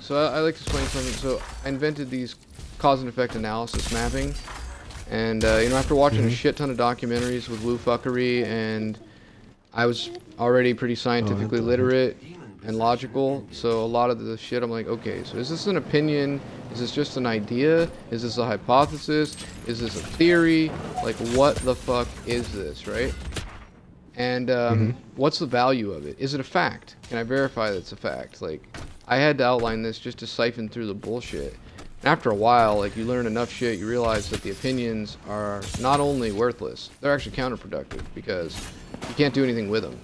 So I, I like to explain something. So I invented these cause and effect analysis mapping, and uh, you know after watching a shit ton of documentaries with woo fuckery, and I was already pretty scientifically literate and logical. So a lot of the shit I'm like, okay, so is this an opinion? Is this just an idea? Is this a hypothesis? Is this a theory? Like what the fuck is this, right? And um, what's the value of it? Is it a fact? Can I verify that it's a fact? Like, I had to outline this just to siphon through the bullshit. After a while, like, you learn enough shit, you realize that the opinions are not only worthless, they're actually counterproductive because you can't do anything with them.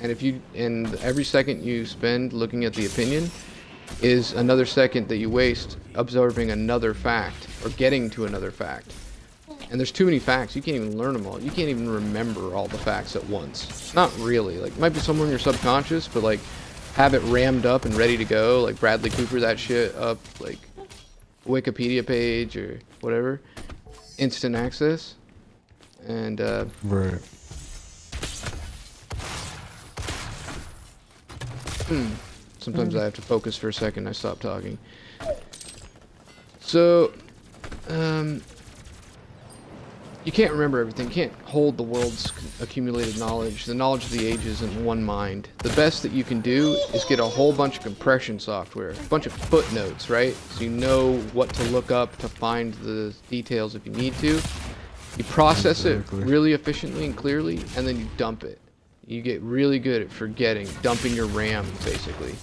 And if you, and every second you spend looking at the opinion is another second that you waste observing another fact or getting to another fact. And there's too many facts. You can't even learn them all. You can't even remember all the facts at once. Not really. Like, might be somewhere in your subconscious, but like, have it rammed up and ready to go. Like Bradley Cooper, that shit up, like Wikipedia page or whatever. Instant access. And uh, Right. sometimes I have to focus for a second. I stop talking. So, um, you can't remember everything. You can't hold the world's accumulated knowledge, the knowledge of the ages in one mind. The best that you can do is get a whole bunch of compression software, a bunch of footnotes, right? So you know what to look up to find the details if you need to. You process Exactly. it really efficiently and clearly, and then you dump it. You get really good at forgetting, dumping your RAM, basically.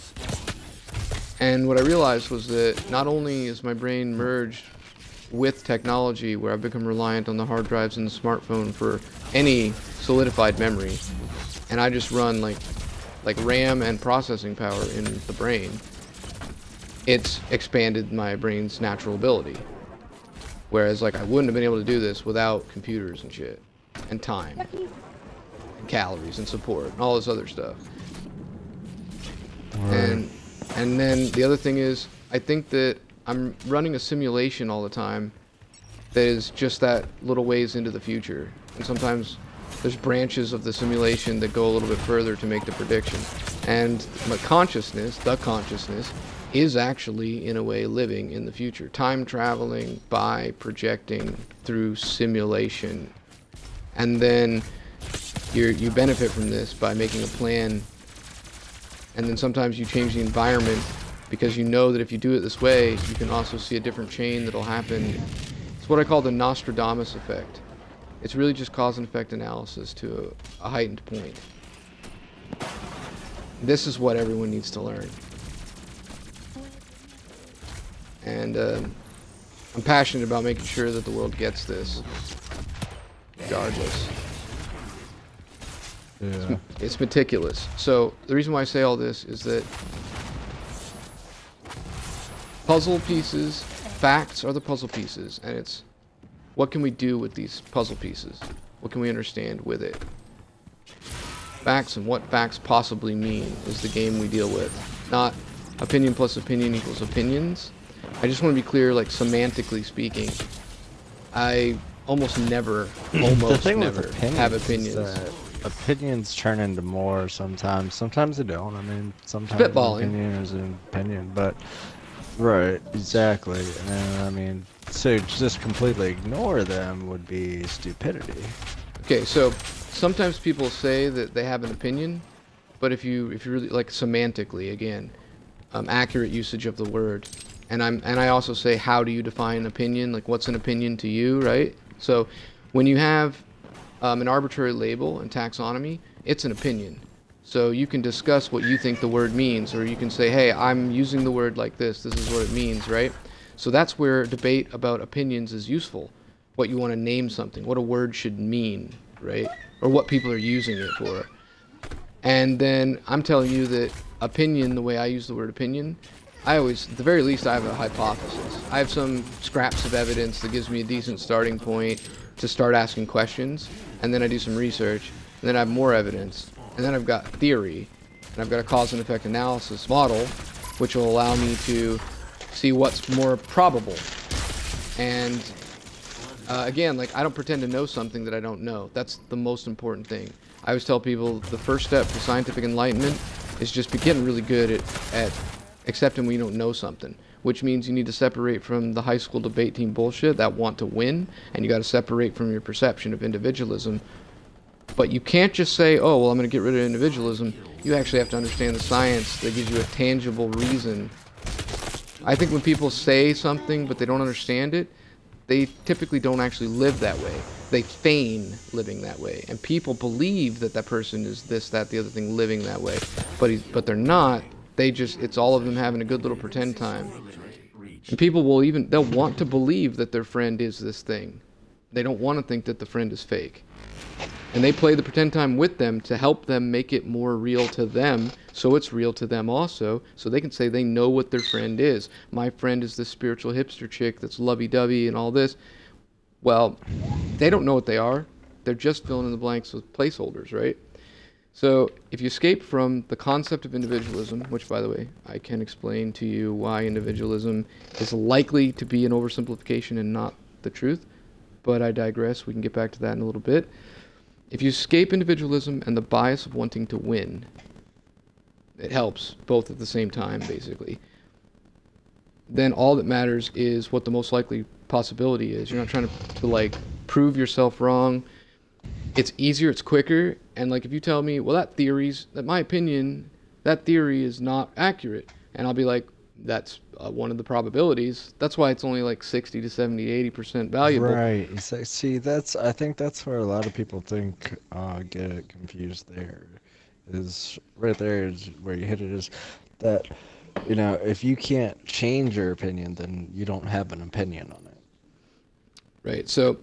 And what I realized was that not only is my brain merged with technology where I've become reliant on the hard drives in the smartphone for any solidified memory, and I just run like like RAM and processing power in the brain, it's expanded my brain's natural ability. Whereas like I wouldn't have been able to do this without computers and shit. And time. And calories and support and all this other stuff. And and then the other thing is, I think that I'm running a simulation all the time that is just that little ways into the future. And sometimes there's branches of the simulation that go a little bit further to make the prediction. And my consciousness, the consciousness, is actually in a way living in the future. Time traveling by projecting through simulation. And then you you benefit from this by making a plan and then sometimes you change the environment because you know that if you do it this way, you can also see a different chain that'll happen. It's what I call the Nostradamus effect. It's really just cause and effect analysis to a, heightened point. This is what everyone needs to learn. And um, I'm passionate about making sure that the world gets this, regardless. Yeah. It's meticulous. So the reason why I say all this is that puzzle pieces, facts are the puzzle pieces, and it's what can we do with these puzzle pieces? What can we understand with it? Facts and what facts possibly mean is the game we deal with. Not opinion plus opinion equals opinions. I just want to be clear, like semantically speaking, I almost never, almost never opinions have opinions. opinions turn into more sometimes. Sometimes they don't. I mean, sometimes Spitballing. opinion is an opinion, but right, exactly. And I mean, so just completely ignore them would be stupidity. Okay, so sometimes people say that they have an opinion, but if you if you really like semantically again, um, accurate usage of the word, and I'm and I also say how do you define opinion? Like what's an opinion to you, right? So when you have um, an arbitrary label and taxonomy, it's an opinion. So you can discuss what you think the word means, or you can say, hey, I'm using the word like this. This is what it means, right? So that's where debate about opinions is useful. What you want to name something, what a word should mean, right? Or what people are using it for. And then I'm telling you that opinion, the way I use the word opinion, I always, at the very least, I have a hypothesis. I have some scraps of evidence that gives me a decent starting point to start asking questions, and then I do some research, and then I have more evidence, and then I've got theory, and I've got a cause and effect analysis model, which will allow me to see what's more probable. And uh, again, like I don't pretend to know something that I don't know. That's the most important thing. I always tell people the first step to scientific enlightenment is just getting really good at, at accepting when you don't know something, which means you need to separate from the high school debate team bullshit that want to win, and you got to separate from your perception of individualism. But you can't just say, oh, well, I'm going to get rid of individualism. You actually have to understand the science that gives you a tangible reason. I think when people say something but they don't understand it, they typically don't actually live that way. They feign living that way, and people believe that that person is this, that, the other thing, living that way, but he's, but they're not. They just it's all of them having a good little pretend time. And people will even they'll want to believe that their friend is this thing. They don't want to think that the friend is fake. And they play the pretend time with them to help them make it more real to them, so it's real to them also, so they can say they know what their friend is. My friend is this spiritual hipster chick that's lovey dovey and all this. Well, they don't know what they are. They're just filling in the blanks with placeholders, right? So if you escape from the concept of individualism, which by the way, I can explain to you why individualism is likely to be an oversimplification and not the truth, but I digress. We can get back to that in a little bit. If you escape individualism and the bias of wanting to win, it helps both at the same time, basically. Then all that matters is what the most likely possibility is. You're not trying to, to like prove yourself wrong. It's easier, it's quicker, and like if you tell me, well, that theory's, that my opinion, that theory is not accurate, and I'll be like, that's uh, one of the probabilities. That's why it's only like 60 to 70, 80 percent valuable. Right. See, that's I think that's where a lot of people think uh, get confused. There is right there is where you hit it is that you know if you can't change your opinion, then you don't have an opinion on it. Right. So,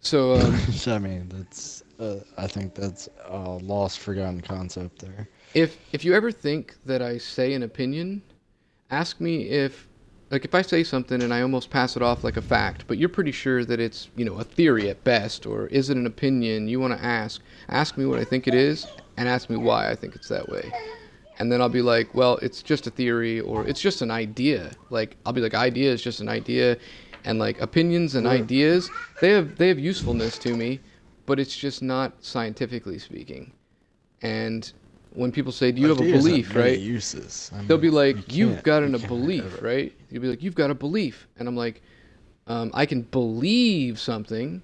so um, I mean that's uh, I think that's a lost, forgotten concept there. If if you ever think that I say an opinion ask me if like if I say something and I almost pass it off like a fact, but you're pretty sure that it's, you know, a theory at best or is it an opinion you want to ask, ask me what I think it is and ask me why I think it's that way. And then I'll be like, well, it's just a theory or it's just an idea. Like I'll be like idea is just an idea and like opinions and ideas, they have they have usefulness to me, but it's just not scientifically speaking. And when people say, "Do you have a belief?" right? Uses. I mean, They'll be like, you "You've got a belief, right?" You'll be like, "You've got a belief," and I'm like, um, "I can believe something,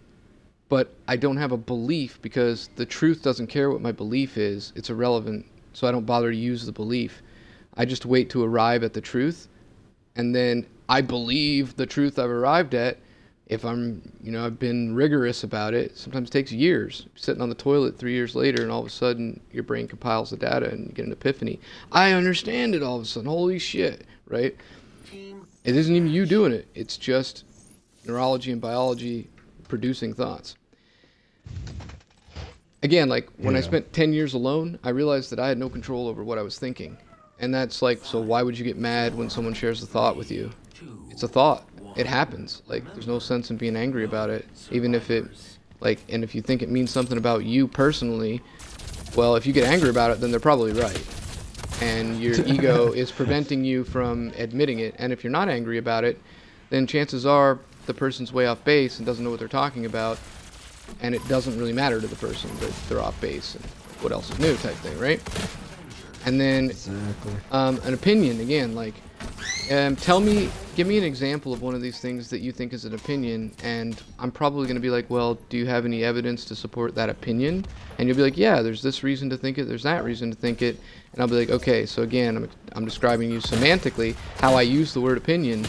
but I don't have a belief because the truth doesn't care what my belief is. It's irrelevant, so I don't bother to use the belief. I just wait to arrive at the truth, and then I believe the truth I've arrived at, if I'm, you know, I've been rigorous about it, sometimes it takes years. Sitting on the toilet three years later, and all of a sudden your brain compiles the data and you get an epiphany. I understand it all of a sudden. Holy shit, right? It isn't even you doing it, it's just neurology and biology producing thoughts. Again, like when yeah. I spent 10 years alone, I realized that I had no control over what I was thinking. And that's like, so why would you get mad when someone shares a thought with you? It's a thought it happens. Like there's no sense in being angry about it, even if it like and if you think it means something about you personally, well, if you get angry about it, then they're probably right. And your ego is preventing you from admitting it. And if you're not angry about it, then chances are the person's way off base and doesn't know what they're talking about, and it doesn't really matter to the person that they're off base and what else is new type thing, right? And then exactly. um, an opinion again, like um, tell me, give me an example of one of these things that you think is an opinion, and I'm probably going to be like, well, do you have any evidence to support that opinion? And you'll be like, yeah, there's this reason to think it, there's that reason to think it, and I'll be like, okay, so again, I'm, I'm describing you semantically how I use the word opinion.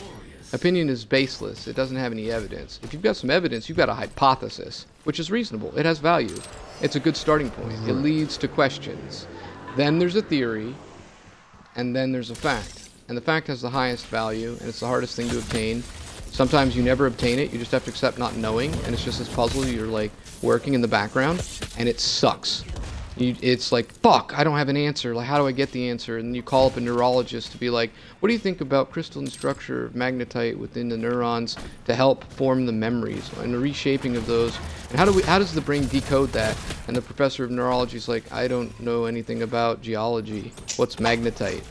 Opinion is baseless. It doesn't have any evidence. If you've got some evidence, you've got a hypothesis, which is reasonable. It has value. It's a good starting point. It leads to questions. Then there's a theory, and then there's a fact and the fact has the highest value, and it's the hardest thing to obtain. Sometimes you never obtain it, you just have to accept not knowing, and it's just this puzzle you're like working in the background, and it sucks. You, it's like, fuck, I don't have an answer. Like, how do I get the answer? And you call up a neurologist to be like, what do you think about crystalline structure of magnetite within the neurons to help form the memories and the reshaping of those? And how do we, how does the brain decode that? And the professor of neurology is like, I don't know anything about geology. What's magnetite?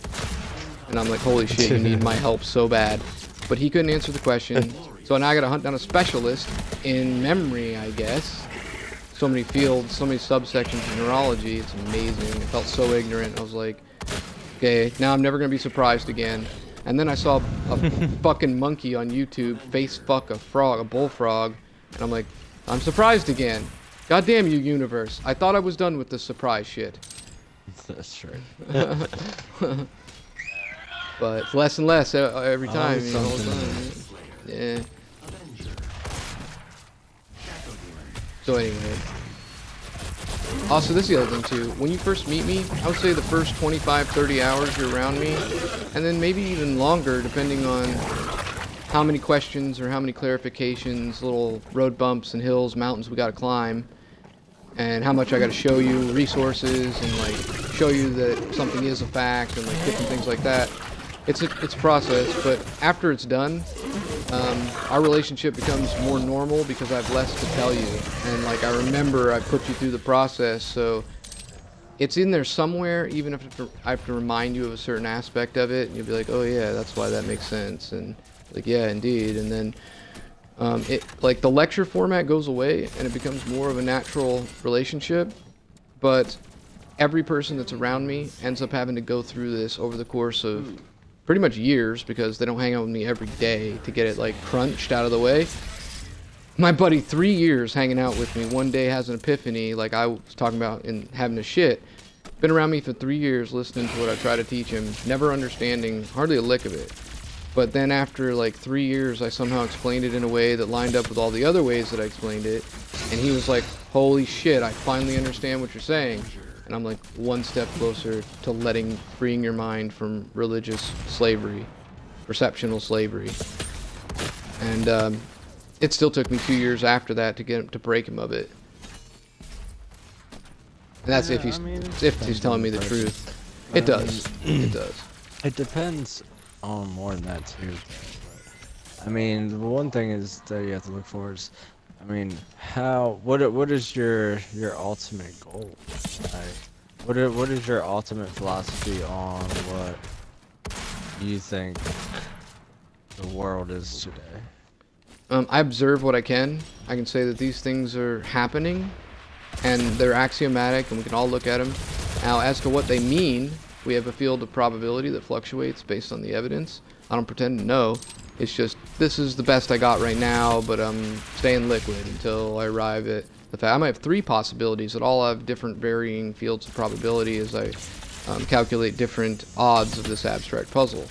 And I'm like, holy shit, you need my help so bad. But he couldn't answer the question. So now I gotta hunt down a specialist in memory, I guess. So many fields, so many subsections of neurology. It's amazing. I felt so ignorant. I was like, Okay, now I'm never gonna be surprised again. And then I saw a fucking monkey on YouTube face fuck a frog, a bullfrog, and I'm like, I'm surprised again. God damn you, universe. I thought I was done with the surprise shit. That's right. But less and less every time. You know, something. yeah. So anyway. Also, this is the other thing too. When you first meet me, I would say the first 25, 30 hours you're around me, and then maybe even longer, depending on how many questions or how many clarifications, little road bumps and hills, mountains we got to climb, and how much I got to show you resources and like show you that something is a fact and like different things like that. It's a it's a process, but after it's done, um, our relationship becomes more normal because I have less to tell you, and like I remember I put you through the process, so it's in there somewhere. Even if I have to remind you of a certain aspect of it, and you'll be like, "Oh yeah, that's why that makes sense," and like, "Yeah, indeed," and then um, it like the lecture format goes away and it becomes more of a natural relationship, but every person that's around me ends up having to go through this over the course of pretty much years because they don't hang out with me every day to get it like crunched out of the way. My buddy, three years hanging out with me, one day has an epiphany, like I was talking about in having a shit. Been around me for three years, listening to what I try to teach him, never understanding hardly a lick of it. But then after like three years, I somehow explained it in a way that lined up with all the other ways that I explained it, and he was like, "Holy shit! I finally understand what you're saying." And I'm like one step closer to letting, freeing your mind from religious slavery, perceptional slavery. And um, it still took me two years after that to get him to break him of it. And that's if he's I mean, if he's telling me the the person. truth. It I does. it does. It depends on more than that too. I mean, the one thing is that you have to look for is, I mean, how what what is your your ultimate goal? Like, what i- what is your ultimate philosophy on what you think the world is today? Um, I observe what I can. I can say that these things are happening, and they're axiomatic, and we can all look at them. Now, as to what they mean, we have a field of probability that fluctuates based on the evidence. I don't pretend to know. It's just this is the best I got right now, but I'm staying liquid until I arrive at the fact. I might have three possibilities that all have different varying fields of probability as I um, calculate different odds of this abstract puzzle.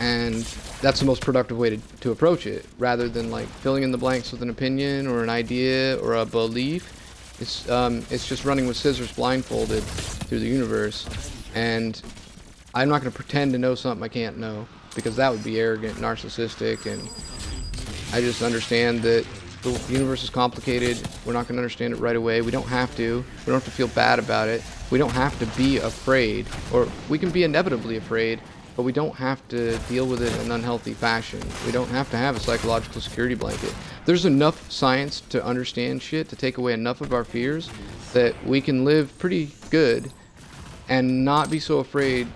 And that's the most productive way to, to approach it. Rather than like filling in the blanks with an opinion or an idea or a belief it's um, it's just running with scissors blindfolded through the universe. And i'm not going to pretend to know something i can't know because that would be arrogant narcissistic and i just understand that the universe is complicated we're not going to understand it right away we don't have to we don't have to feel bad about it we don't have to be afraid or we can be inevitably afraid but we don't have to deal with it in an unhealthy fashion. We don't have to have a psychological security blanket. There's enough science to understand shit to take away enough of our fears that we can live pretty good and not be so afraid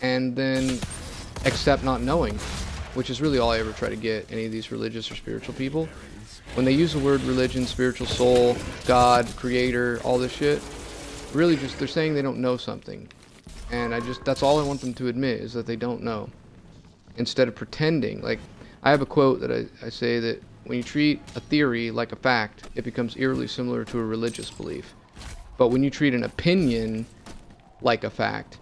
and then accept not knowing, which is really all I ever try to get any of these religious or spiritual people. When they use the word religion, spiritual soul, God, creator, all this shit, really just they're saying they don't know something. And I just that's all I want them to admit is that they don't know. Instead of pretending like I have a quote that I, I say that when you treat a theory like a fact it becomes eerily similar to a religious belief. But when you treat an opinion like a fact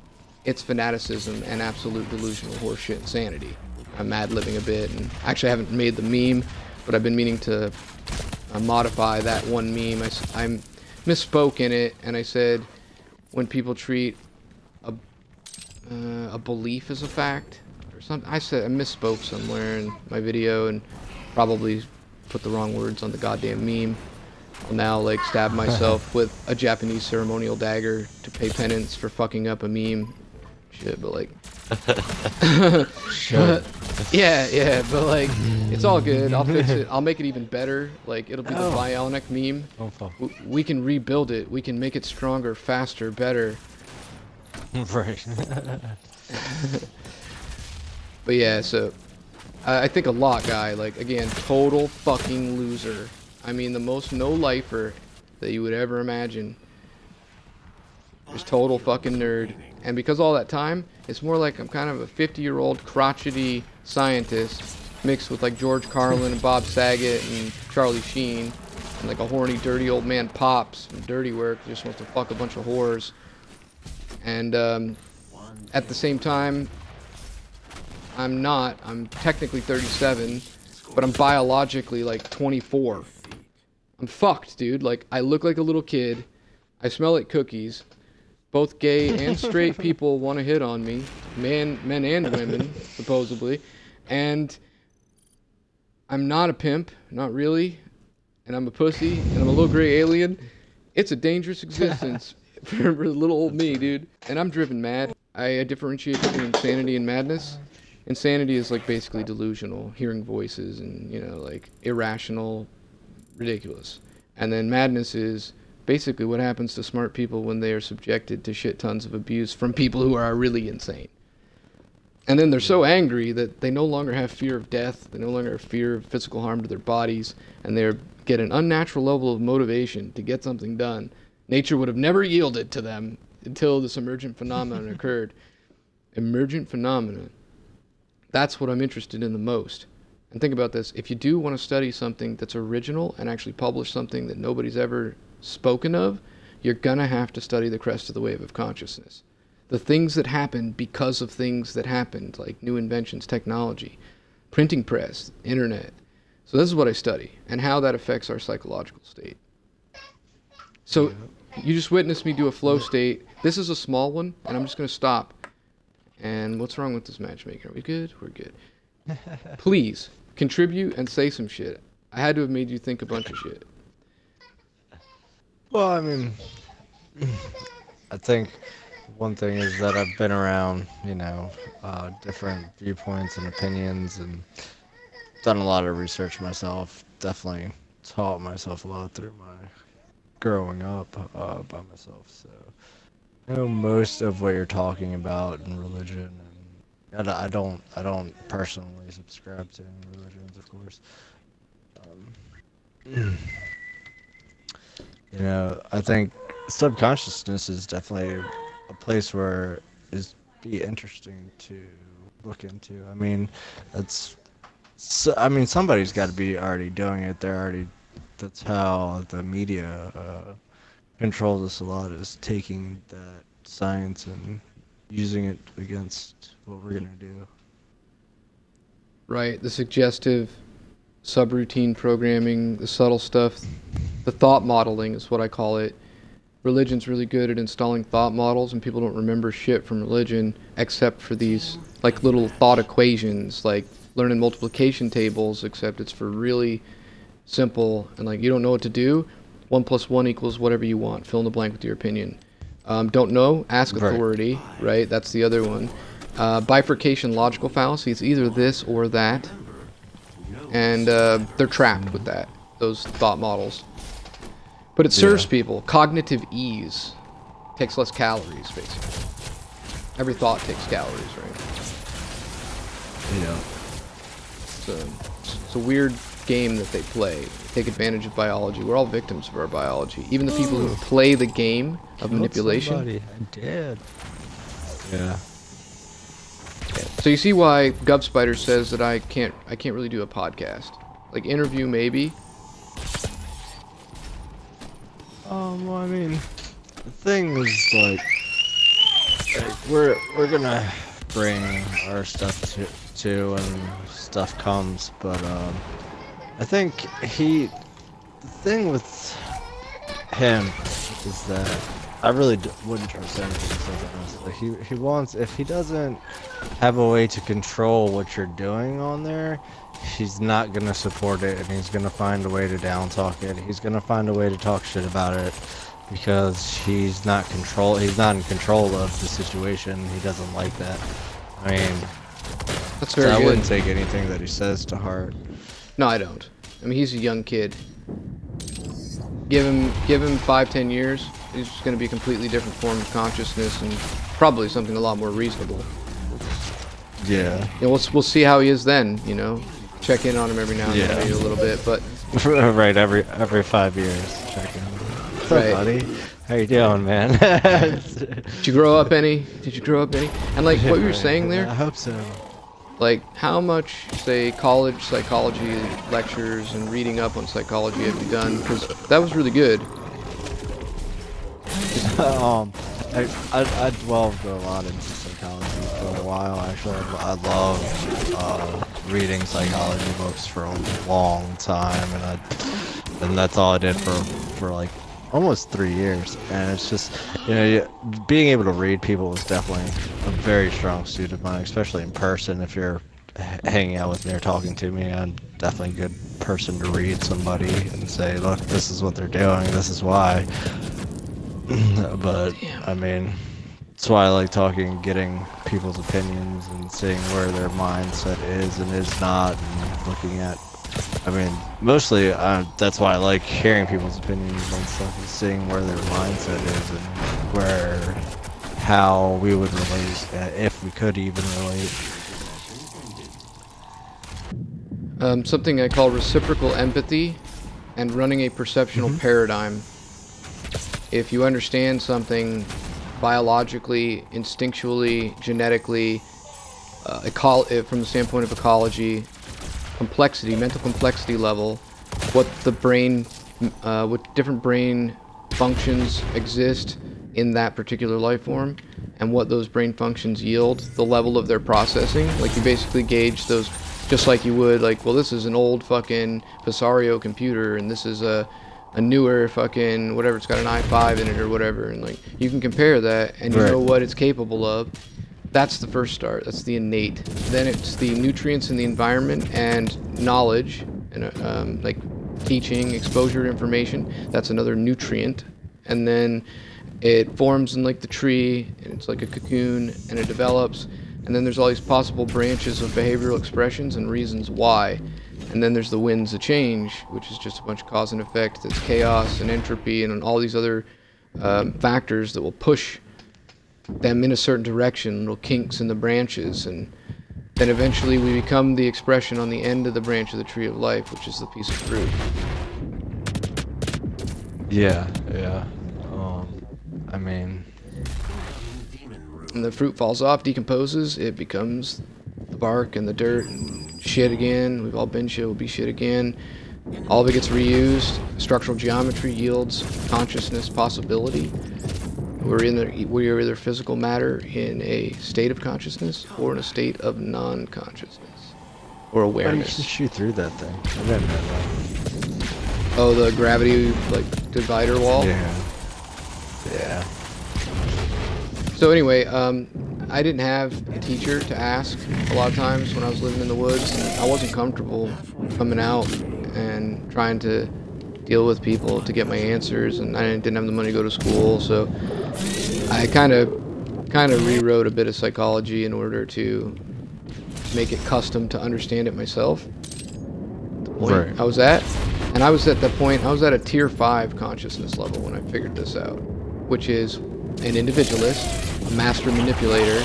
it's fanaticism and absolute delusional horseshit insanity I'm mad living a bit and actually I haven't made the meme but I've been meaning to uh, modify that one meme I misspoke in it and I said when people treat uh, a belief as a fact or something. I said I misspoke somewhere in my video and probably put the wrong words on the goddamn meme. I'll now like stab myself with a Japanese ceremonial dagger to pay penance for fucking up a meme. Shit, but like, Sure. yeah, yeah, but like, it's all good. I'll fix it. I'll make it even better. Like, it'll be the Oh. bionic meme. Oh fuck. W- We can rebuild it. We can make it stronger, faster, better. right. But yeah, so I I think a lot guy, like again, total fucking loser. I mean, the most no lifer that you would ever imagine. Just total fucking nerd. And because all that time, it's more like I'm kind of a 50 year old crotchety scientist mixed with like George Carlin and Bob Saget and Charlie Sheen. And like a horny, dirty old man pops from dirty work, just wants to fuck a bunch of whores. And um, at the same time, I'm not. I'm technically 37, but I'm biologically like 24. I'm fucked, dude. Like, I look like a little kid. I smell like cookies. Both gay and straight people want to hit on me, man, men and women, supposedly. And I'm not a pimp, not really. And I'm a pussy, and I'm a little gray alien. It's a dangerous existence for little old me, dude. And I'm driven mad. I differentiate between insanity and madness. Insanity is like basically delusional, hearing voices and, you know, like irrational, ridiculous. And then madness is basically what happens to smart people when they are subjected to shit tons of abuse from people who are really insane. And then they're so angry that they no longer have fear of death, they no longer have fear of physical harm to their bodies, and they get an unnatural level of motivation to get something done. Nature would have never yielded to them until this emergent phenomenon occurred. Emergent phenomenon. That's what I'm interested in the most. And think about this if you do want to study something that's original and actually publish something that nobody's ever spoken of, you're going to have to study the crest of the wave of consciousness. The things that happen because of things that happened, like new inventions, technology, printing press, internet. So, this is what I study and how that affects our psychological state. So, you just witnessed me do a flow state. This is a small one, and I'm just going to stop. And what's wrong with this matchmaker? Are we good? We're good. Please contribute and say some shit. I had to have made you think a bunch of shit. Well, I mean, I think one thing is that I've been around, you know, uh, different viewpoints and opinions and done a lot of research myself. Definitely taught myself a lot through my growing up uh, by myself. So I know most of what you're talking about in religion, and I don't, I don't personally subscribe to any religions, of course. Um, you know, I think subconsciousness is definitely a place where is be interesting to look into. I mean, that's, so, I mean, somebody's got to be already doing it. They're already, that's how the media uh, controls us a lot is taking that science and using it against what we're gonna do. Right, the suggestive subroutine programming, the subtle stuff, the thought modeling is what I call it. Religion's really good at installing thought models, and people don't remember shit from religion except for these like little thought equations, like learning multiplication tables, except it's for really simple and like you don't know what to do. One plus one equals whatever you want. Fill in the blank with your opinion. Um, don't know, ask authority, right? right? That's the other one. Uh, bifurcation logical fallacy. It's either this or that, and uh, they're trapped with that. Those thought models. But it serves yeah. people. Cognitive ease takes less calories, basically. Every thought takes calories, right? Yeah. It's a, it's a weird game that they play. Take advantage of biology. We're all victims of our biology. Even the people who play the game of manipulation. Somebody. I did. Yeah. So you see why Gov Spider says that I can't I can't really do a podcast. Like interview maybe, Um, well, I mean, the thing is like, like we're we're gonna bring our stuff to to when stuff comes, but um, I think he the thing with him is that I really wouldn't trust anything he says Like he he wants if he doesn't have a way to control what you're doing on there, he's not gonna support it and he's gonna find a way to down talk it. He's gonna find a way to talk shit about it because he's not control he's not in control of the situation. He doesn't like that. I mean That's very so I wouldn't take anything that he says to heart. No, I don't. I mean he's a young kid. Give him give him five, ten years, he's just gonna be a completely different form of consciousness and probably something a lot more reasonable. Yeah. Yeah, we'll, we'll see how he is then, you know check in on him every now and yeah. then, maybe a little bit, but right every every five years, check in. What's right. buddy? How you doing, man? Did you grow up any? Did you grow up any? And like what you were saying there, I hope so. like how much, say, college psychology lectures and reading up on psychology have you done? Because that was really good. um, I, I, I delved a lot into psychology for a while, actually. I, I love uh, reading psychology books for a long time, and I, and that's all I did for, for like almost three years. And it's just, you know, being able to read people is definitely a very strong suit of mine, especially in person. If you're hanging out with me or talking to me, I'm definitely a good person to read somebody and say, look, this is what they're doing, this is why. but I mean, that's why I like talking, getting people's opinions and seeing where their mindset is and is not, and looking at. I mean, mostly uh, that's why I like hearing people's opinions on stuff, and seeing where their mindset is and where, how we would relate, uh, if we could even relate. Um, something I call reciprocal empathy and running a perceptional paradigm. If you understand something biologically, instinctually, genetically, uh, uh, from the standpoint of ecology, complexity, mental complexity level, what the brain, uh, what different brain functions exist in that particular life form, and what those brain functions yield, the level of their processing. Like you basically gauge those, just like you would like, well, this is an old fucking Pisario computer, and this is a a newer fucking whatever. It's got an i5 in it or whatever, and like you can compare that, and you Right. know what it's capable of. That's the first start. That's the innate. Then it's the nutrients in the environment and knowledge, and uh, um, like teaching, exposure to information. That's another nutrient. And then it forms in like the tree, and it's like a cocoon, and it develops. And then there's all these possible branches of behavioral expressions and reasons why. And then there's the winds of change, which is just a bunch of cause and effect. That's chaos and entropy and all these other um, factors that will push them in a certain direction, little kinks in the branches, and then eventually we become the expression on the end of the branch of the tree of life, which is the piece of fruit. Yeah, yeah. Um, I mean, And the fruit falls off, decomposes, it becomes the bark and the dirt and shit again. We've all been shit, we'll be shit again. All of it gets reused. Structural geometry yields consciousness possibility. We're in the, we are either physical matter in a state of consciousness or in a state of non-consciousness or why do you awareness. shoot through that thing? I didn't know that. Oh, the gravity like divider wall. Yeah. Yeah. So anyway, um, I didn't have a teacher to ask a lot of times when I was living in the woods, and I wasn't comfortable coming out and trying to deal with people to get my answers, and I didn't have the money to go to school, so I kind of kind of rewrote a bit of psychology in order to make it custom to understand it myself. The point Right. I was at, and I was at that point. I was at a tier five consciousness level when I figured this out, which is an individualist, a master manipulator.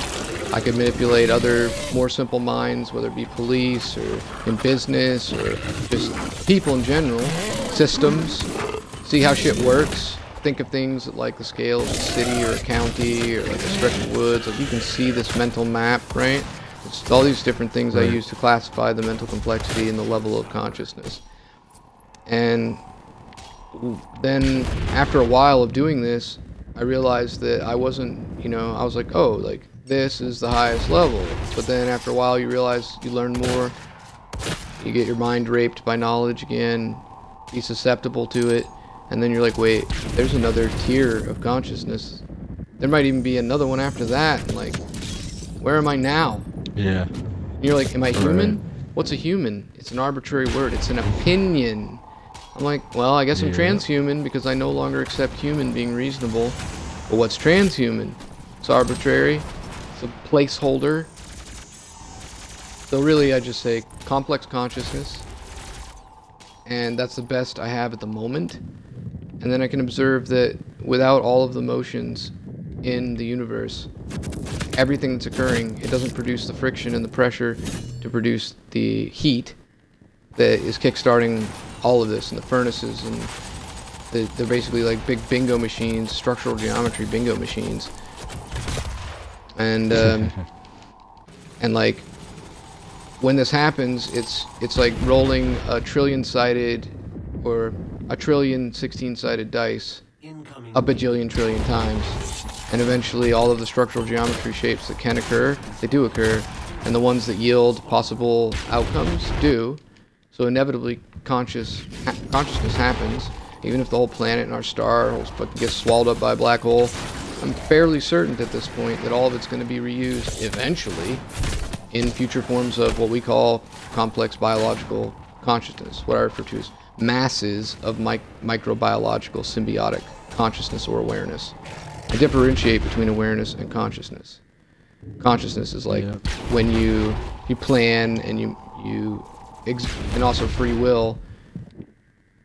I could manipulate other more simple minds, whether it be police or in business or just people in general, systems, see how shit works. Think of things like the scale of a city or a county or like a stretch of woods. Like you can see this mental map, right? It's all these different things I use to classify the mental complexity and the level of consciousness. And then after a while of doing this, I realized that I wasn't, you know, I was like, oh, like this is the highest level. But then after a while, you realize you learn more. You get your mind raped by knowledge again, be susceptible to it, and then you're like, wait, there's another tier of consciousness. There might even be another one after that. Like, where am I now? Yeah. And you're like, am I human? What's a human? It's an arbitrary word. It's an opinion. I'm like, well, I guess I'm Yeah. transhuman because I no longer accept human being reasonable. But what's transhuman? It's arbitrary. It's a placeholder. So really, I just say complex consciousness. And that's the best I have at the moment. And then I can observe that without all of the motions in the universe, everything that's occurring, it doesn't produce the friction and the pressure to produce the heat that is kickstarting all of this and the furnaces and They- They're basically like big bingo machines, structural geometry bingo machines. And um, and like when this happens, it's it's like rolling a trillion-sided or a trillion 16-sided dice Incoming. a bajillion trillion times. And eventually all of the structural geometry shapes that can occur, they do occur. And the ones that yield possible outcomes do. So inevitably conscious ha- consciousness happens. Even if the whole planet and our star gets swallowed up by a black hole. I'm fairly certain at this point that all of it's going to be reused eventually in future forms of what we call complex biological consciousness, what I refer to as masses of mic- microbiological symbiotic consciousness or awareness. I differentiate between awareness and consciousness. Consciousness is like Yep. when you you plan and you you and also free will.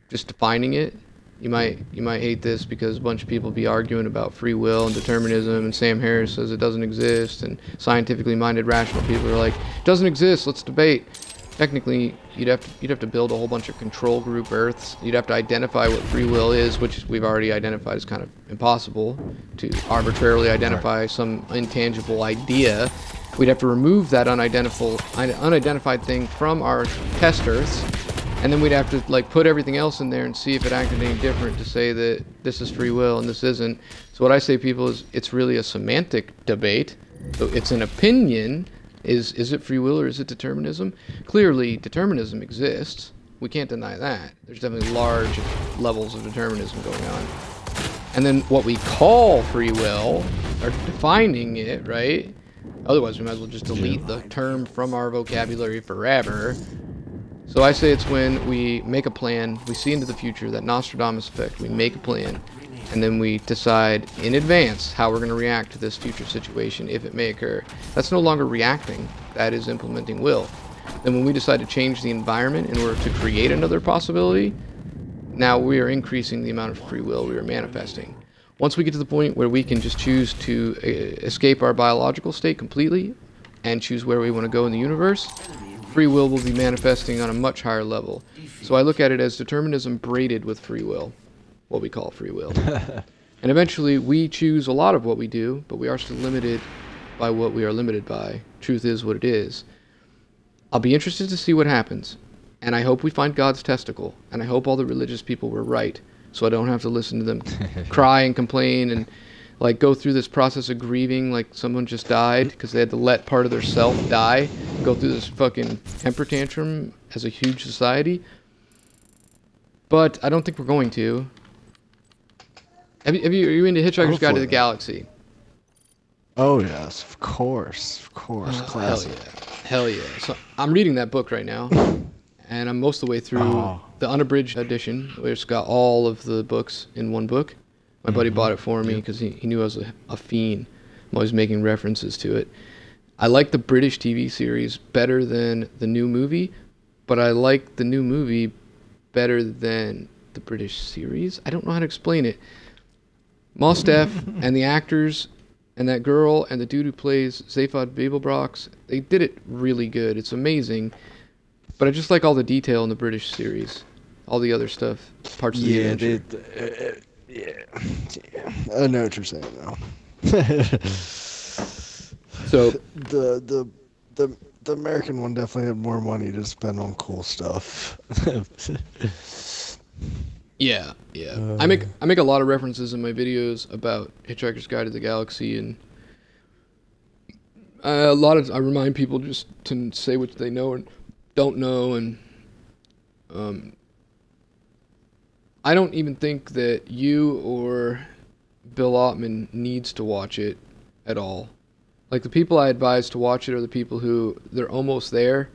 Just defining it, you might you might hate this because a bunch of people be arguing about free will and determinism, and Sam Harris says it doesn't exist, and scientifically minded rational people are like, it doesn't exist. Let's debate. Technically, you'd have to you'd have to build a whole bunch of control group Earths. You'd have to identify what free will is, which we've already identified as kind of impossible to arbitrarily identify some intangible idea. We'd have to remove that unidentified thing from our test Earths, and then we'd have to like put everything else in there and see if it acted any different to say that this is free will and this isn't. So what I say, people, is it's really a semantic debate. So it's an opinion. Is is it free will or is it determinism? Clearly, determinism exists. We can't deny that. There's definitely large levels of determinism going on. And then what we call free will, or defining it, right? Otherwise, we might as well just delete the term from our vocabulary forever. So I say it's when we make a plan, we see into the future, that Nostradamus effect, we make a plan, and then we decide in advance how we're going to react to this future situation if it may occur. That's no longer reacting, that is implementing will. Then when we decide to change the environment in order to create another possibility, now we are increasing the amount of free will we are manifesting. Once we get to the point where we can just choose to uh, escape our biological state completely and choose where we want to go in the universe, free will will be manifesting on a much higher level. So I look at it as determinism braided with free will, what we call free will. and eventually we choose a lot of what we do, but we are still limited by what we are limited by. Truth is what it is. I'll be interested to see what happens. And I hope we find God's testicle. And I hope all the religious people were right. So I don't have to listen to them cry and complain and like go through this process of grieving like someone just died because they had to let part of their self die. Go through this fucking temper tantrum as a huge society. But I don't think we're going to. Have you, have you, are you into Hitchhiker's Guide to the Galaxy? Oh yes, of course, of course, Oh, hell yeah. Hell yeah. So I'm reading that book right now. And I'm most of the way through Oh. the unabridged edition, it's got all of the books in one book. My buddy mm-hmm. bought it for me because he, he knew I was a, a fiend. I'm always making references to it. I like the British TV series better than the new movie, but I like the new movie better than the British series. I don't know how to explain it. Mos Def and the actors and that girl and the dude who plays Zaphod Beeblebrox, they did it really good. It's amazing. But I just like all the detail in the British series. All the other stuff, parts of the Yeah, adventure. they, uh, yeah, yeah. I know what you're saying now. So the the the the American one definitely had more money to spend on cool stuff. Yeah, yeah. I make I make a lot of references in my videos about Hitchhiker's Guide to the Galaxy, and uh, a lot of I remind people just to say what they know and don't know, and um, I don't even think that you or Bill Ottman needs to watch it at all. Like the people I advise to watch it are the people who they're almost there,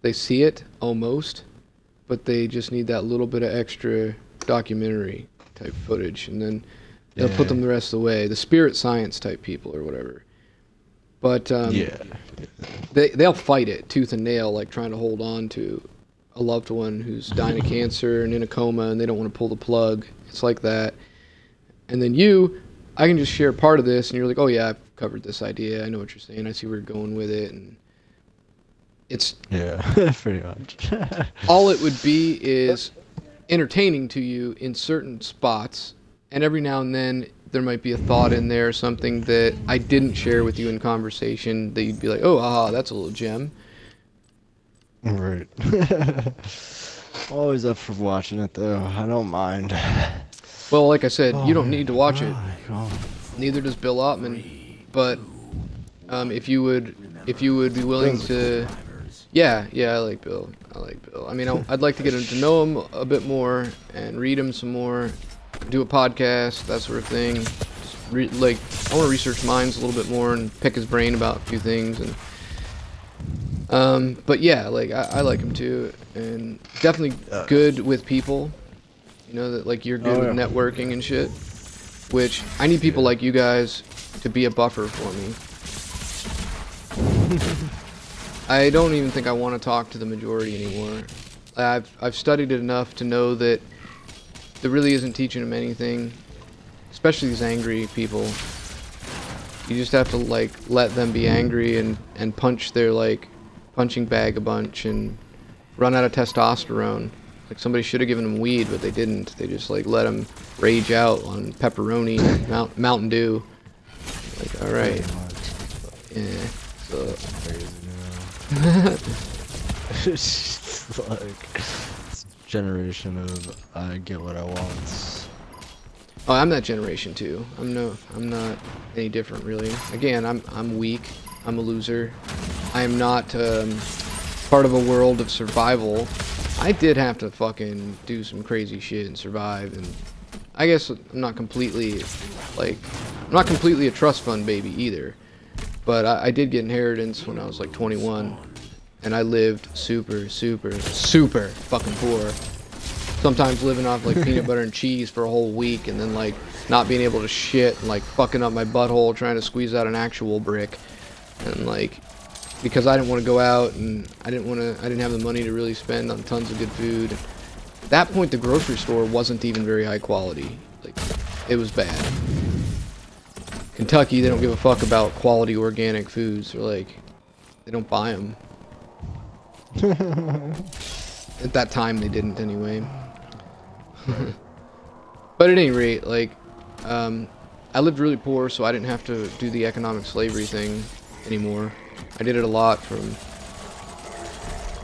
they see it almost, but they just need that little bit of extra documentary type footage, and then they'll put them the rest of the way. The spirit science type people or whatever. But um, yeah, they they'll fight it tooth and nail, like trying to hold on to a loved one who's dying of cancer and in a coma, and they don't want to pull the plug. It's like that. And then you, I can just share part of this, and you're like, oh yeah, I've covered this idea. I know what you're saying. I see where you're going with it, and it's yeah, pretty much. all it would be is entertaining to you in certain spots, and every now and then there might be a thought in there, something that I didn't share with you in conversation that you'd be like, oh, aha, that's a little gem. Right. Always up for watching it though. I don't mind. Well, like I said, you don't need to watch it. God. Neither does Bill Ottman. But um, if you would, if you would be willing to, yeah, yeah, I like Bill. I like Bill. I mean, I'd like to get him to know him a bit more and read him some more, do a podcast, that sort of thing. Re- like, I want to research Minds a little bit more and pick his brain about a few things and. Um, but yeah, like I, I like him too, and definitely good with people. You know that like you're good Oh, with networking and shit. Which I need people like you guys to be a buffer for me. I don't even think I want to talk to the majority anymore. I've I've studied it enough to know that there really isn't teaching them anything, especially these angry people. You just have to like let them be angry and and punch their like punching bag a bunch and run out of testosterone. Like somebody should have given them weed, but they didn't. They just like let them rage out on pepperoni, and Mount, Mountain Dew. Like, all right, yeah. So Crazy, you know. it's like generation of I get what I want. Oh, I'm that generation too. I'm no, I'm not any different really. Again, I'm I'm weak. I'm a loser. I am not um, part of a world of survival. I did have to fucking do some crazy shit and survive, and I guess I'm not completely like I'm not completely a trust fund baby either. But I, I did get inheritance when I was like 21, and I lived super, super, super fucking poor. Sometimes living off like peanut butter and cheese for a whole week and then like not being able to shit and like fucking up my butthole trying to squeeze out an actual brick. And like because I didn't want to go out and I didn't want to I didn't have the money to really spend on tons of good food. At that point the grocery store wasn't even very high quality. Like it was bad. Kentucky they don't give a fuck about quality organic foods. Or like they don't buy them at that time they didn't anyway. But at any rate like um, i lived really poor so i didn't have to do the economic slavery thing anymore. I did it a lot from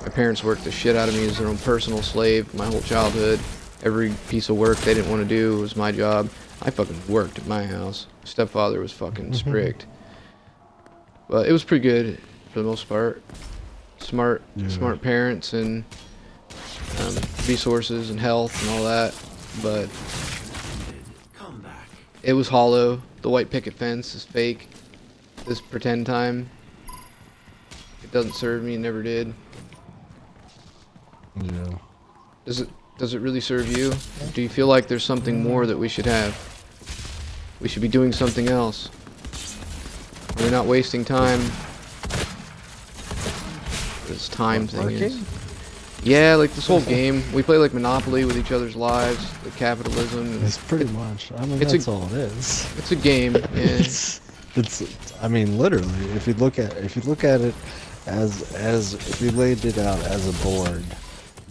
my parents worked the shit out of me as their own personal slave my whole childhood. Every piece of work they didn't want to do was my job. I fucking worked at my house. Stepfather was fucking strict. But it was pretty good for the most part smart Yeah. smart parents and um, resources and health and all that, but it was hollow. The white picket fence is fake. This pretend time, it doesn't serve me. It never did. Yeah. Does it? Does it really serve you? Do you feel like there's something more that we should have? We should be doing something else. We're not wasting time. This time thing is. Yeah, like this whole game, we play like Monopoly with each other's lives, the capitalism. It's pretty much. I mean, It's a- that's all it is. it's a game, yeah. It's, it's. I mean, literally. If you look at if you look at it as as if you laid it out as a board,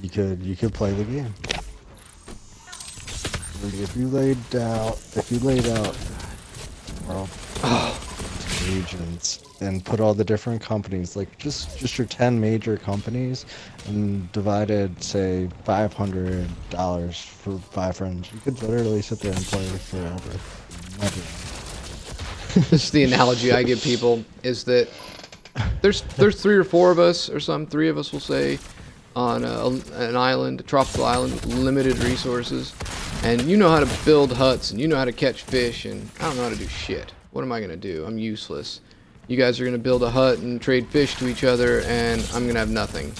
you could you could play the game. If you laid out if you laid out well regions and put all the different companies like just just your 10 major companies and divided say $500 for five friends you could literally sit there and play forever is the analogy I give people is that there's there's three or four of us or some three of us will say on a, an island, a tropical island with limited resources, and you know how to build huts and you know how to catch fish and I don't know how to do shit. What am I gonna do? I'm useless. You guys are gonna build a hut and trade fish to each other, and I'm gonna have nothing.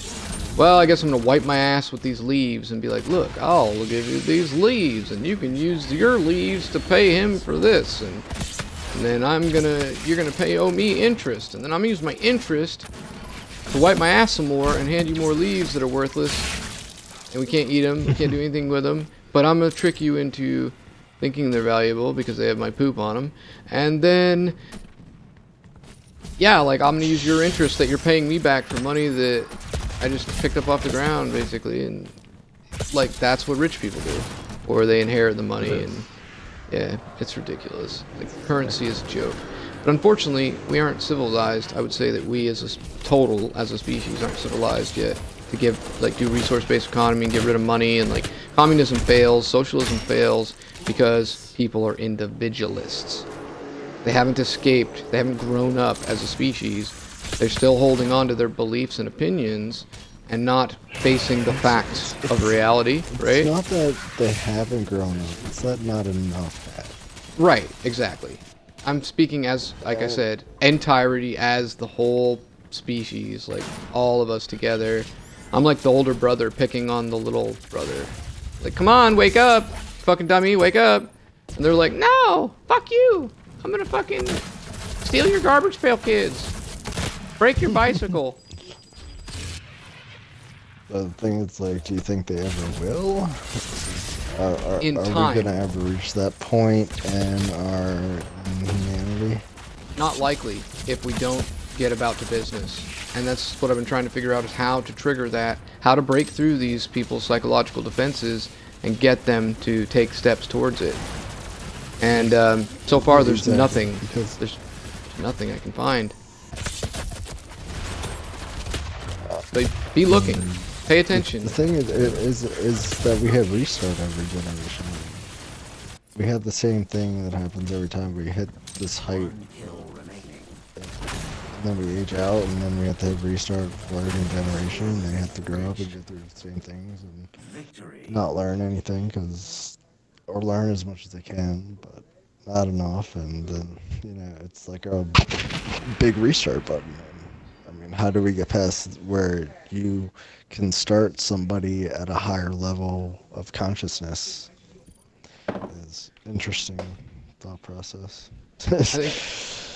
Well, I guess I'm gonna wipe my ass with these leaves and be like, look, I'll give you these leaves, and you can use your leaves to pay him for this, and and then I'm gonna, you're gonna pay owe me interest, and then I'm gonna use my interest to wipe my ass some more and hand you more leaves that are worthless, and we can't eat them, we can't do anything with them. But I'm gonna trick you into thinking they're valuable because they have my poop on them, and then, yeah, like I'm gonna use your interest that you're paying me back for money that I just picked up off the ground, basically, and like that's what rich people do, or they inherit the money and yeah, it's ridiculous. Like currency is a joke. But unfortunately, we aren't civilized. I would say that we, as a total, as a species, aren't civilized yet to give like do resource-based economy and get rid of money and like communism fails, socialism fails because people are individualists. They haven't escaped. They haven't grown up as a species. They're still holding on to their beliefs and opinions and not facing the facts of reality, right? It's not that they haven't grown up. It's that not enough. Hat. Right, exactly. I'm speaking as, like I oh. said, entirety as the whole species, like all of us together. I'm like the older brother picking on the little brother. Like, come on, wake up, fucking dummy, wake up. And they're like, no, fuck you. I'm gonna fucking steal your garbage pail, kids. Break your bicycle. The thing is, like, do you think they ever will? Are, are, In are time. we gonna ever reach that point in our humanity? not likely if we don't get about to business. And that's what I've been trying to figure out is how to trigger that, how to break through these people's psychological defenses and get them to take steps towards it. And um, so far, there's Exactly, nothing. because- There's nothing I can find. But be looking. Pay attention. The thing is, is, is that we have restart every generation. We have the same thing that happens every time we hit this height. And then we age out, and then we have to have restart for every generation. And they have to grow up and get through the same things and not learn anything, cause or learn as much as they can, but not enough. And then you know, it's like a big restart button. I mean, how do we get past where you can start somebody at a higher level of consciousness? Is interesting thought process. I think,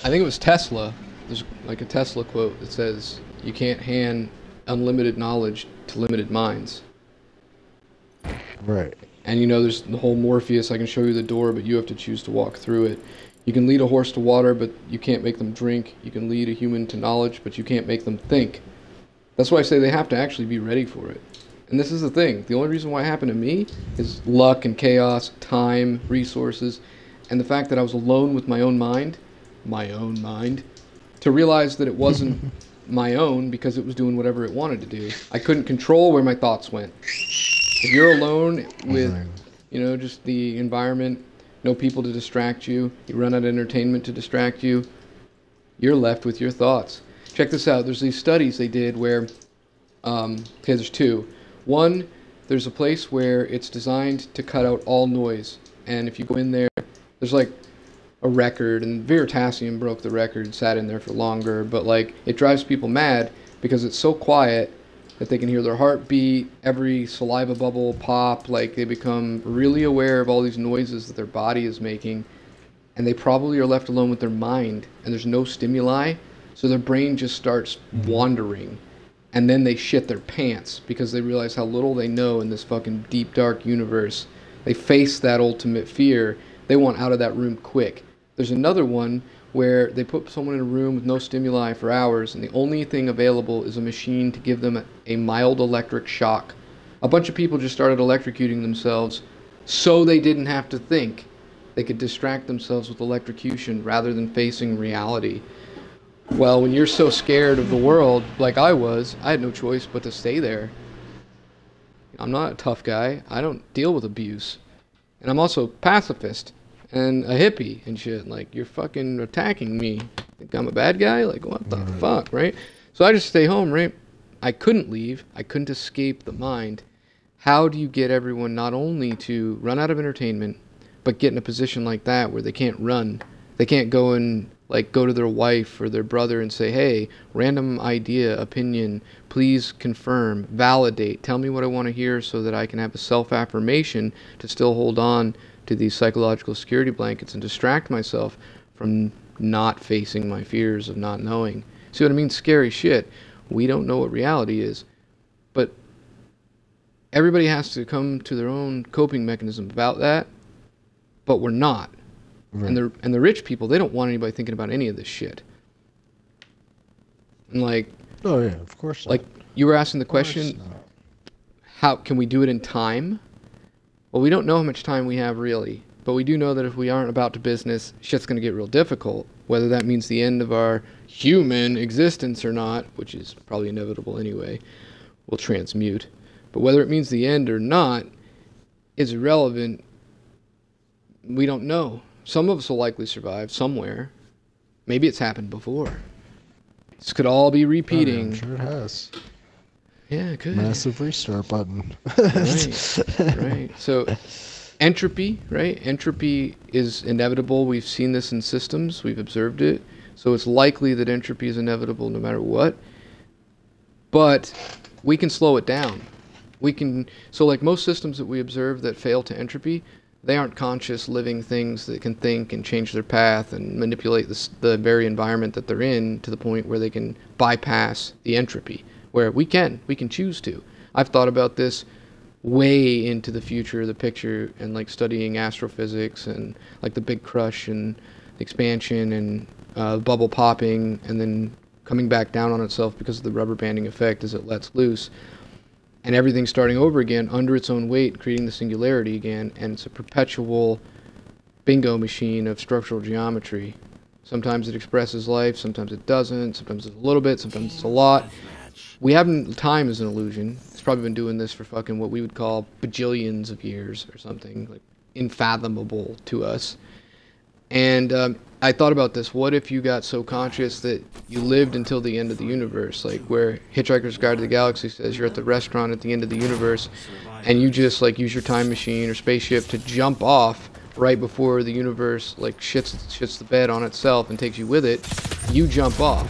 I think it was Tesla. There's like a Tesla quote that says, "You can't hand unlimited knowledge to limited minds." right. And you know, there's the whole Morpheus. I can show you the door, but you have to choose to walk through it. You can lead a horse to water, but you can't make them drink. You can lead a human to knowledge, but you can't make them think. That's why I say they have to actually be ready for it. And this is the thing. The only reason why it happened to me is luck and chaos, time, resources, and the fact that I was alone with my own mind, my own mind, to realize that it wasn't my own because it was doing whatever it wanted to do. I couldn't control where my thoughts went. If you're alone with, you know, just the environment, no people to distract you, you run out of entertainment to distract you, you're left with your thoughts. Check this out. There's these studies they did where, um, okay, there's two. One, there's a place where it's designed to cut out all noise, and if you go in there, there's like a record, and Veritasium broke the record, sat in there for longer, but like it drives people mad because it's so quiet that they can hear their heartbeat, every saliva bubble pop, like they become really aware of all these noises that their body is making, and they probably are left alone with their mind, and there's no stimuli, so their brain just starts wandering. And then they shit their pants because they realize how little they know in this fucking deep, dark universe. They face that ultimate fear. They want out of that room quick. There's another one where they put someone in a room with no stimuli for hours, and the only thing available is a machine to give them a, mild electric shock. A bunch of people just started electrocuting themselves so they didn't have to think. They could distract themselves with electrocution rather than facing reality. Well, when you're so scared of the world, like I was, I had no choice but to stay there. I'm not a tough guy. I don't deal with abuse. And I'm also a pacifist and a hippie and shit. Like, you're fucking attacking me. Think I'm a bad guy? Like, what the mm-hmm. fuck, right? So I just stay home, right? I couldn't leave. I couldn't escape the mind. How do you get everyone not only to run out of entertainment, but get in a position like that where they can't run? They can't go and like go to their wife or their brother and say, "Hey, random idea, opinion, please confirm, validate, tell me what I want to hear so that I can have a self-affirmation to still hold on to these psychological security blankets and distract myself from not facing my fears of not knowing." See what I mean? Scary shit. We don't know what reality is. But everybody has to come to their own coping mechanism about that. But we're not. Right. And the and the rich people, they don't want anybody thinking about any of this shit. And like oh yeah, of course. not. like you were asking the question, how can we do it in time? Well, we don't know how much time we have really, but we do know that if we aren't about to business, shit's going to get real difficult. Whether that means the end of our human existence or not, which is probably inevitable anyway, will transmute. But whether it means the end or not is irrelevant. We don't know. Some of us will likely survive somewhere. Maybe it's happened before. This could all be oh, repeating. I'm sure it has. Yeah, it could. Massive restart button. right, right. So, entropy, right? Entropy is inevitable. We've seen this in systems. We've observed it. So it's likely that entropy is inevitable no matter what. But we can slow it down. We can. So, like most systems that we observe that fail to entropy, they aren't conscious living things that can think and change their path and manipulate the, the very environment that they're in to the point where they can bypass the entropy where we can we can choose to i've thought about this way into the future of the picture and like studying astrophysics and like the big crush and expansion and uh, bubble popping and then coming back down on itself because of the rubber banding effect as it lets loose and everything starting over again under its own weight, creating the singularity again, and it's a perpetual bingo machine of structural geometry. Sometimes it expresses life, sometimes it doesn't, sometimes it's a little bit, sometimes it's a lot. We haven't, time is an illusion. It's probably been doing this for fucking what we would call bajillions of years or something, like unfathomable to us. And um, I thought about this. What if you got so conscious that you lived until the end of the universe? Like where Hitchhiker's Guide to the Galaxy says you're at the restaurant at the end of the universe and you just like use your time machine or spaceship to jump off right before the universe like shits shits the bed on itself and takes you with it. You jump off.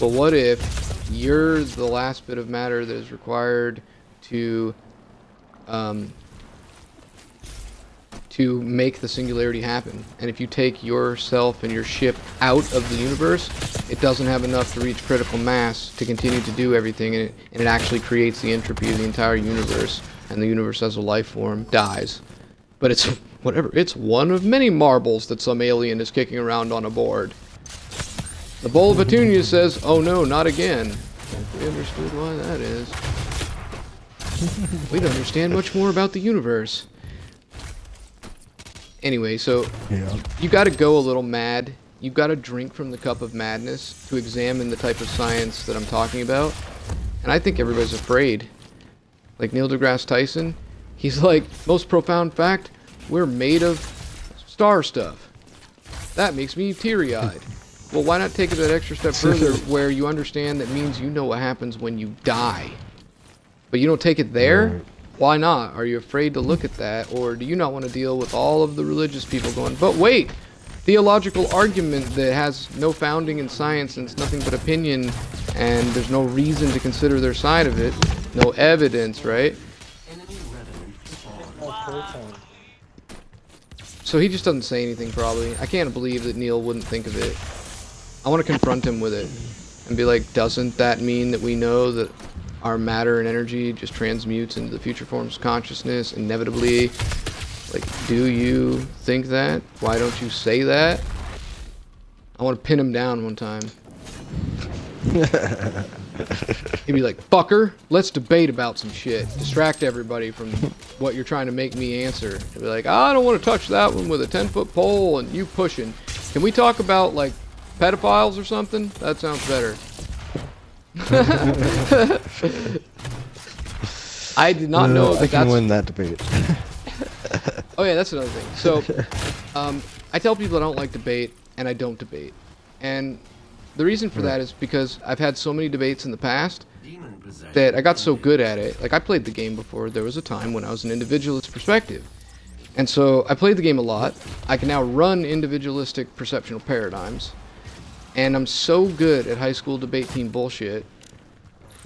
But what if you're the last bit of matter that is required to um, to make the singularity happen. And if you take yourself and your ship out of the universe, it doesn't have enough to reach critical mass to continue to do everything, and it, and it actually creates the entropy of the entire universe, and the universe as a life form dies. But it's whatever, it's one of many marbles that some alien is kicking around on a board. The Bowl of Petunia says, oh no, not again. If we understood why that is. We'd understand much more about the universe. Anyway, so Yeah. you got to go a little mad. You've got to drink from the cup of madness to examine the type of science that I'm talking about. And I think everybody's afraid. Like Neil deGrasse Tyson, he's like, most profound fact, we're made of star stuff. That makes me teary-eyed. Well, why not take it that extra step further where you understand that means you know what happens when you die. But you don't take it there? Why not? Are you afraid to look at that? Or do you not want to deal with all of the religious people going, but wait, theological argument that has no founding in science and it's nothing but opinion and there's no reason to consider their side of it, no evidence, right? So he just doesn't say anything probably. I can't believe that Neil wouldn't think of it. I want to confront him with it and be like, doesn't that mean that we know that our matter and energy just transmutes into the future forms of consciousness inevitably? Like, do you think that? Why don't you say that? I want to pin him down one time. He'd be like, fucker, let's debate about some shit. Distract everybody from what you're trying to make me answer. He'd be like, I don't want to touch that one with a 10 foot pole and you pushing. Can we talk about, like, pedophiles or something? That sounds better. I did not know Uh, that I can win that debate. Oh yeah, that's another thing. So, um, I tell people I don't like debate, and I don't debate. And the reason for that is because I've had so many debates in the past that I got so good at it. Like I played the game before. There was a time when I was an individualist perspective, and so I played the game a lot. I can now run individualistic perceptual paradigms, and I'm so good at high school debate team bullshit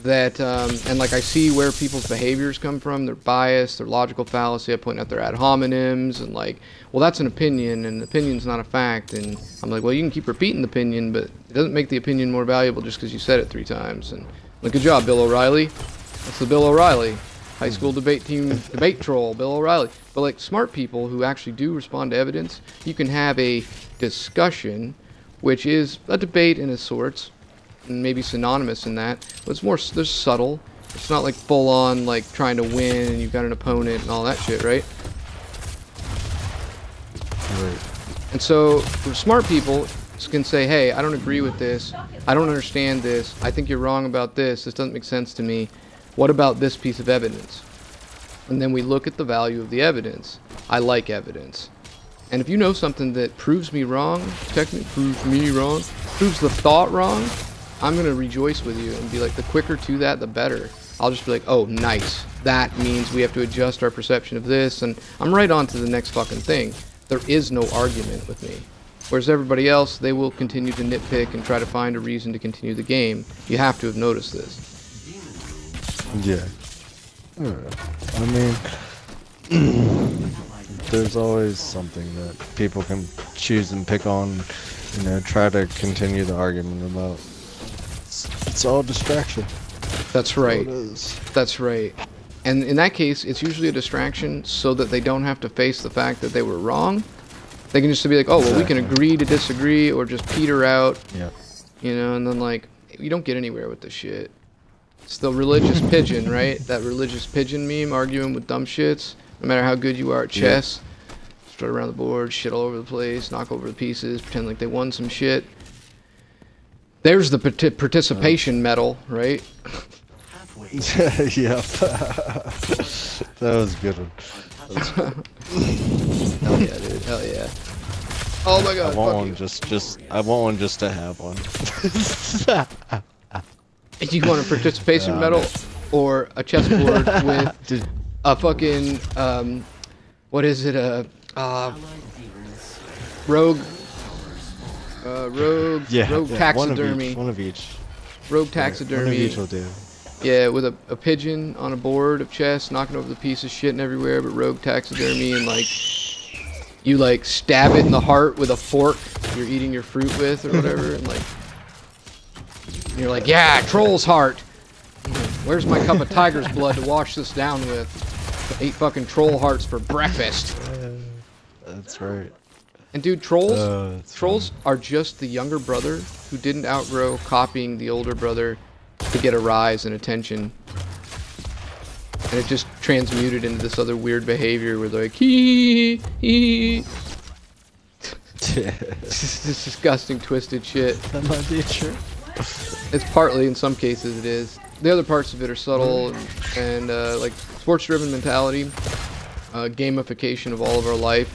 that um, and like I see where people's behaviors come from, their bias, their logical fallacy. I point out their ad hominems and like, well, that's an opinion, and opinion's not a fact. And I'm like, well, you can keep repeating the opinion, but it doesn't make the opinion more valuable just because you said it three times. And like, good job, Bill O'Reilly. That's the Bill O'Reilly high school debate team debate troll, Bill O'Reilly. But like smart people who actually do respond to evidence, you can have a discussion, which is a debate in a sorts, and maybe synonymous in that. But it's more there's subtle. It's not like full on like trying to win and you've got an opponent and all that shit, right? Right. And so for smart people can say, hey, I don't agree with this. I don't understand this. I think you're wrong about this. This doesn't make sense to me. What about this piece of evidence? And then we look at the value of the evidence. I like evidence. And if you know something that proves me wrong, technically proves me wrong, proves the thought wrong, I'm going to rejoice with you and be like, the quicker to that, the better. I'll just be like, oh, nice. That means we have to adjust our perception of this, and I'm right on to the next fucking thing. There is no argument with me. Whereas everybody else, they will continue to nitpick and try to find a reason to continue the game. You have to have noticed this. Yeah. I mean, there's always something that people can choose and pick on, you know, try to continue the argument about. It's, it's all distraction. That's right. That's, That's right. And in that case, it's usually a distraction so that they don't have to face the fact that they were wrong. They can just be like, oh, well, we can agree to disagree or just peter out. Yeah. You know, and then like, you don't get anywhere with this shit. It's the religious pigeon, right? That religious pigeon meme arguing with dumb shits. No matter how good you are at chess, yeah. strut around the board, shit all over the place, knock over the pieces, pretend like they won some shit. There's the part participation uh. medal, right? yeah. that was good one. Hell yeah, dude. Hell yeah. Oh my god. I want one you. just just I want one just to have one. Do you want a participation medal or a chessboard with a fucking um what is it a uh, uh, rogue uh rogue yeah, rogue yeah, taxidermy one of each, one of each. rogue taxidermy one of each will do yeah, with a, a pigeon on a board of chess, knocking over the pieces, shitting everywhere, but rogue taxidermy, and like, you like stab it in the heart with a fork you're eating your fruit with or whatever, and like, you're like, yeah, troll's heart. Where's my cup of tiger's blood to wash this down with? Eight fucking troll hearts for breakfast. That's right. And dude, trolls, uh, trolls funny. are just the younger brother who didn't outgrow copying the older brother to get a rise and attention. And it just transmuted into this other weird behavior where they're like, hee hee. this disgusting, twisted shit. That might be true. It's partly, in some cases, it is. The other parts of it are subtle and, and uh, like sports-driven mentality, uh, gamification of all of our life,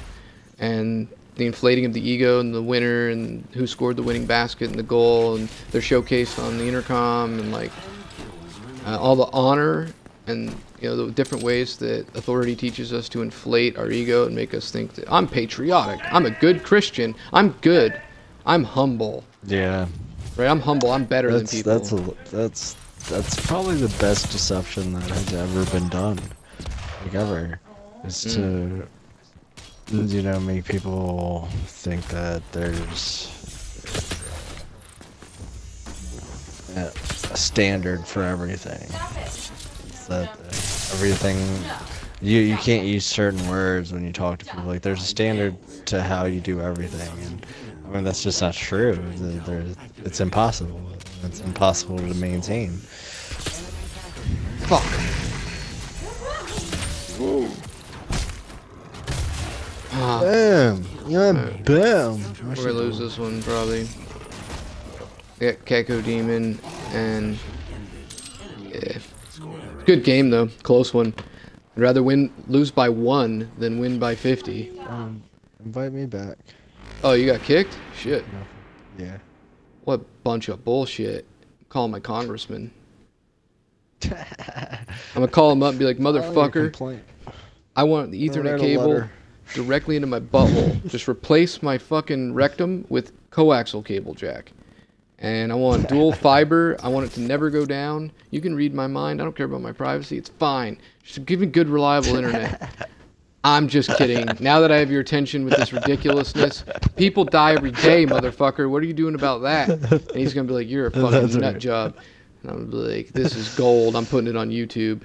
and the inflating of the ego and the winner and who scored the winning basket and the goal and they're showcased on the intercom and like uh, all the honor and you know the different ways that authority teaches us to inflate our ego and make us think that I'm patriotic, I'm a good Christian, I'm good, I'm humble. Yeah. Right, I'm humble. I'm better that's, than people. That's a, that's that's probably the best deception that has ever been done, like ever, is mm. to you know, make people think that there's a standard for everything. that everything you you can't use certain words when you talk to people. Like there's a standard to how you do everything, and I mean that's just not true. it's impossible. It's impossible to maintain. Fuck. Ooh. Ah. Bam! Yeah, right. bam! We're gonna lose this one probably. We got Keko Demon and yeah. Good game though, close one. I'd rather win lose by one than win by fifty. Um, invite me back. Oh, you got kicked? Shit. Yeah. What bunch of bullshit. Call my congressman. I'm gonna call him up and be like, motherfucker. I want the Ethernet cable directly into my butthole. Just replace my fucking rectum with coaxial cable jack. And I want dual fiber. I want it to never go down. You can read my mind. I don't care about my privacy. It's fine. Just give me good, reliable internet. I'm just kidding. Now that I have your attention with this ridiculousness, people die every day, motherfucker. What are you doing about that? And he's gonna be like, "You're a fucking nut right. job." And I'm gonna be like, "This is gold. I'm putting it on YouTube."